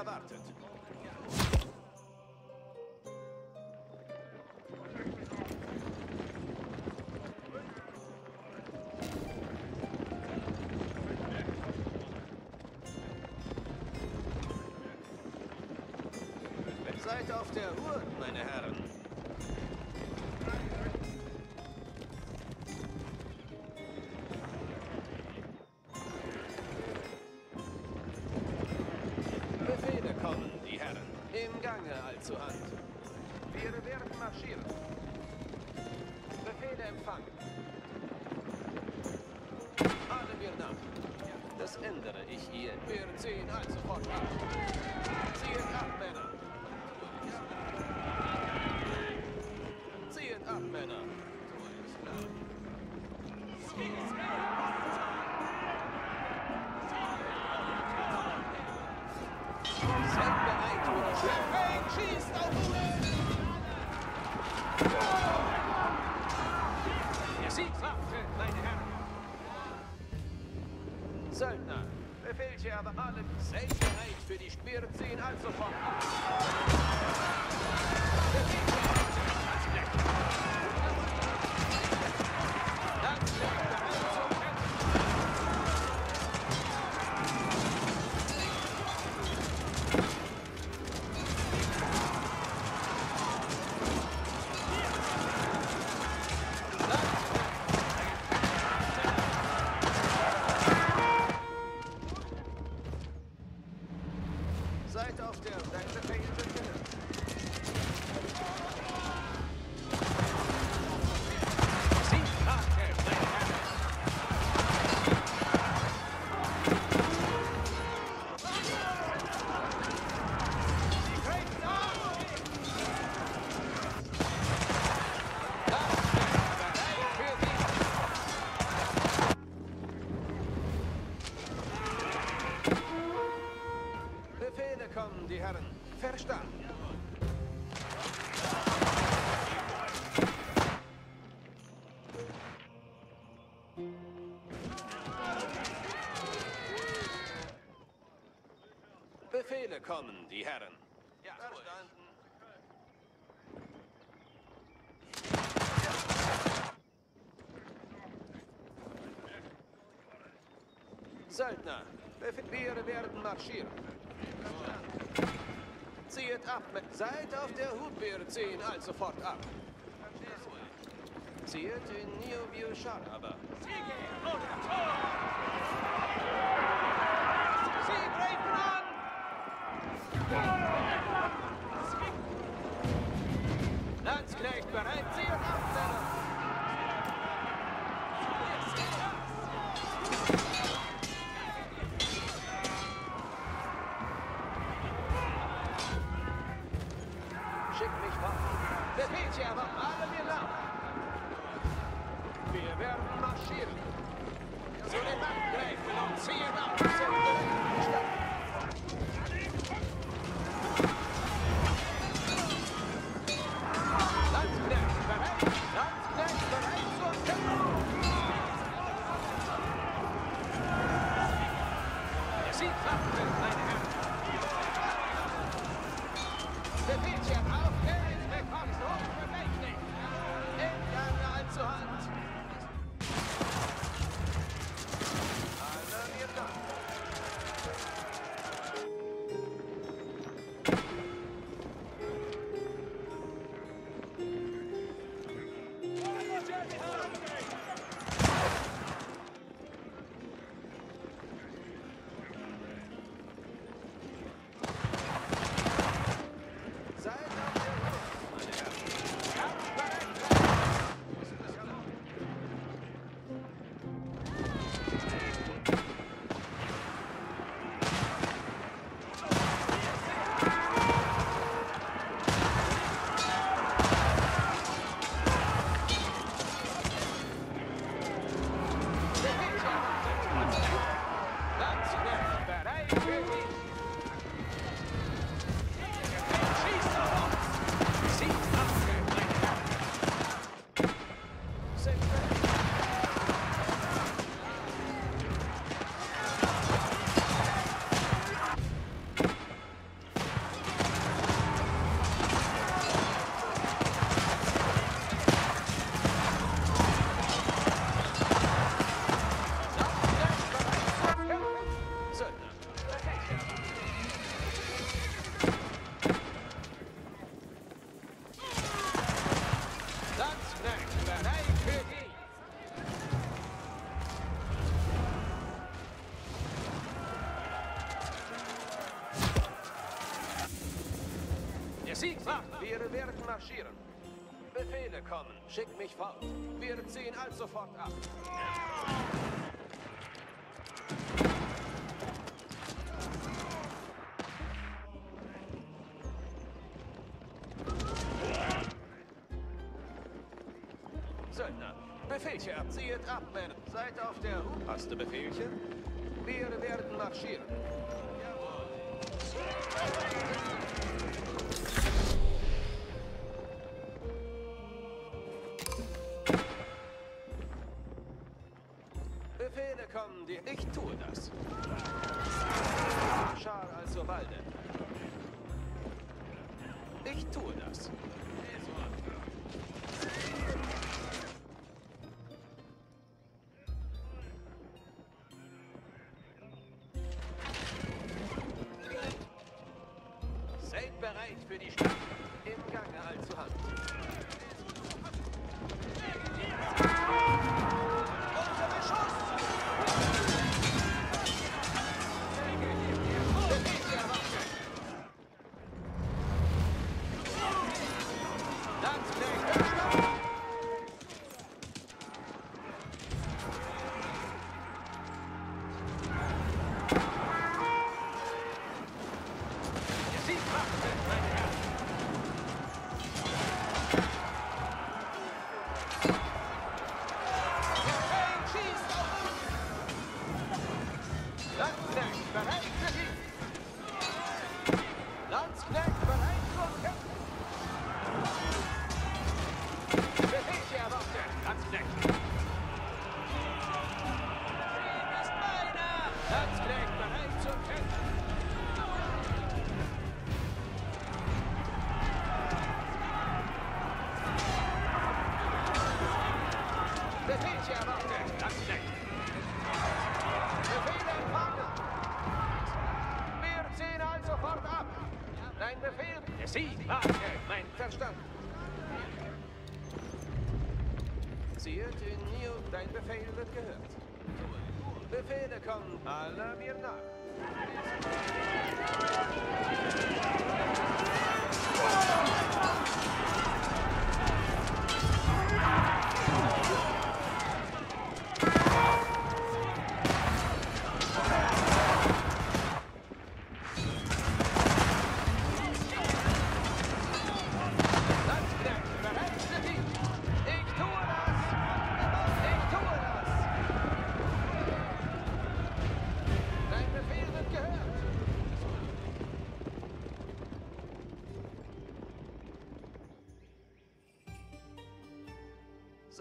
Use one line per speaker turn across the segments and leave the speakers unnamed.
erwartet. Seid auf der Uhr, meine Herren. Für Herren. Verstanden. Befehle kommen, die Herren. Ja, verstanden. Söldner, wir werden marschieren. Zieht ab, seid auf der Hut, wir ziehen also fort ab. Zieht in Nioview aber. Sie Befehlt sie aber alle mir nach. Wir werden marschieren. Zu den Landgräfen und ziehen ab zur direkten Stadt. Landsknecht Schick mich fort. Wir ziehen alsofort ab. Söldner, Befehlchen erzieht ab, Männer. Seid auf der Hut. Hast du Befehlchen? Wir werden marschieren. Das. Schar also Walde. Ich tue das. Dein Befehl? Sie, warte, mein Verstand! Zieht in Neo, dein Befehl wird gehört. Befehle kommen, alle mir nach. Landsknecht,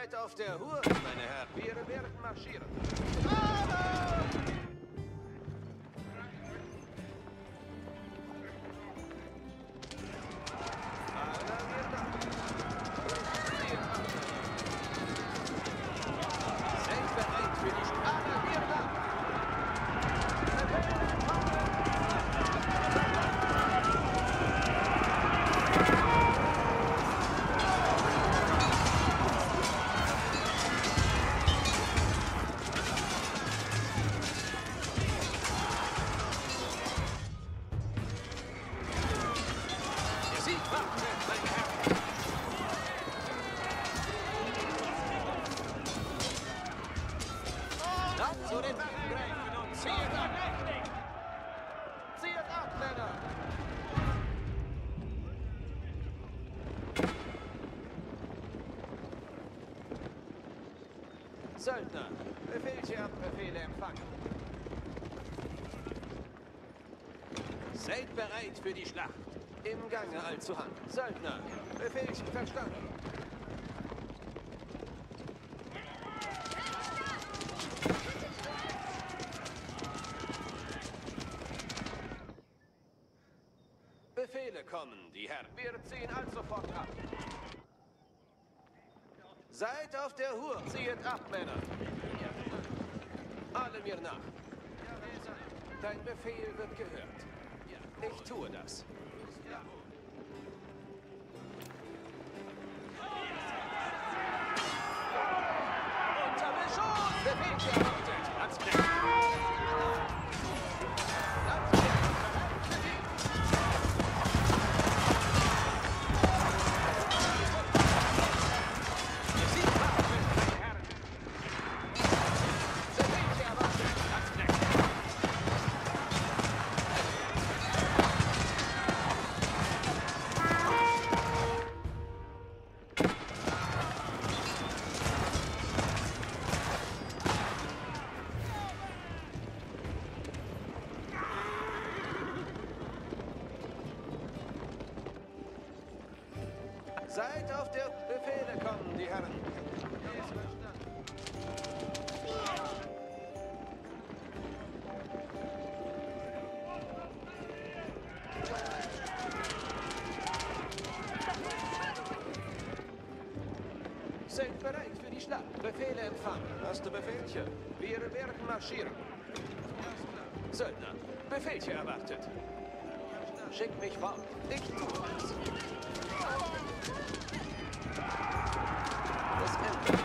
Seid auf der Hut, meine Herren. Wir werden marschieren. Aber! Seid bereit für die Schlacht. Im Gange allzuhand. Söldner, Befehlchen verstanden. Befehle kommen, die Herren. Wir ziehen alsofort ab. Seid auf der Hut, zieht ab, Männer. Alle mir nach. Dein Befehl wird gehört. Ich tue das. Kirche. Wir werden marschieren. Söldner, Befehlchen erwartet. Schick mich fort. Ich tue es. Das Ende.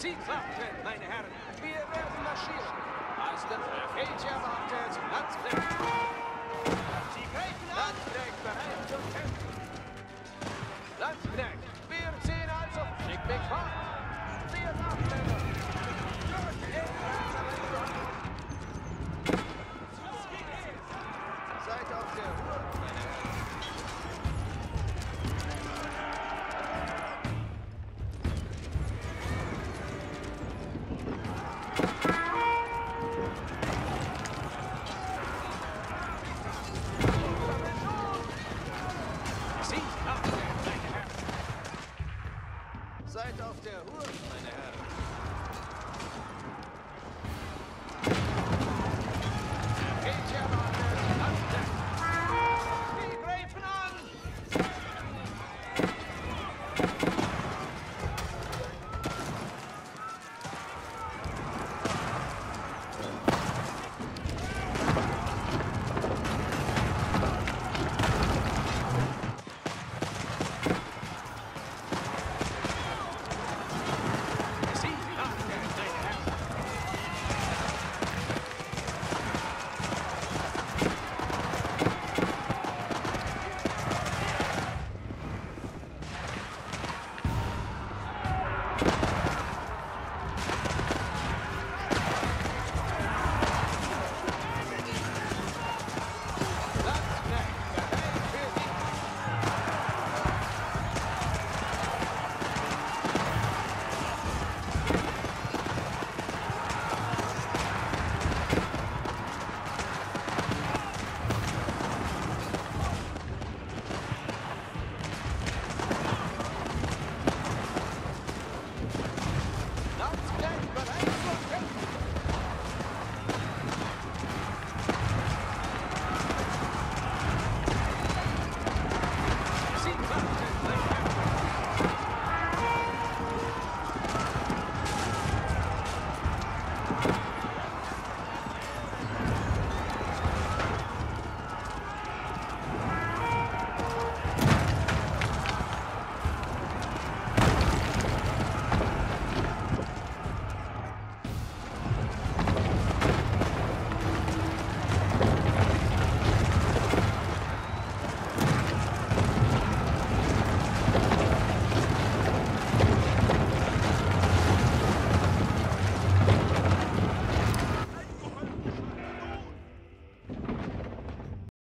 Sie sagten, meine Herren, wir werden marschieren. Meistens fehlt ja wartet, Landsknecht. Sie Greifen an! Landsknecht bereit zum Kämpfen.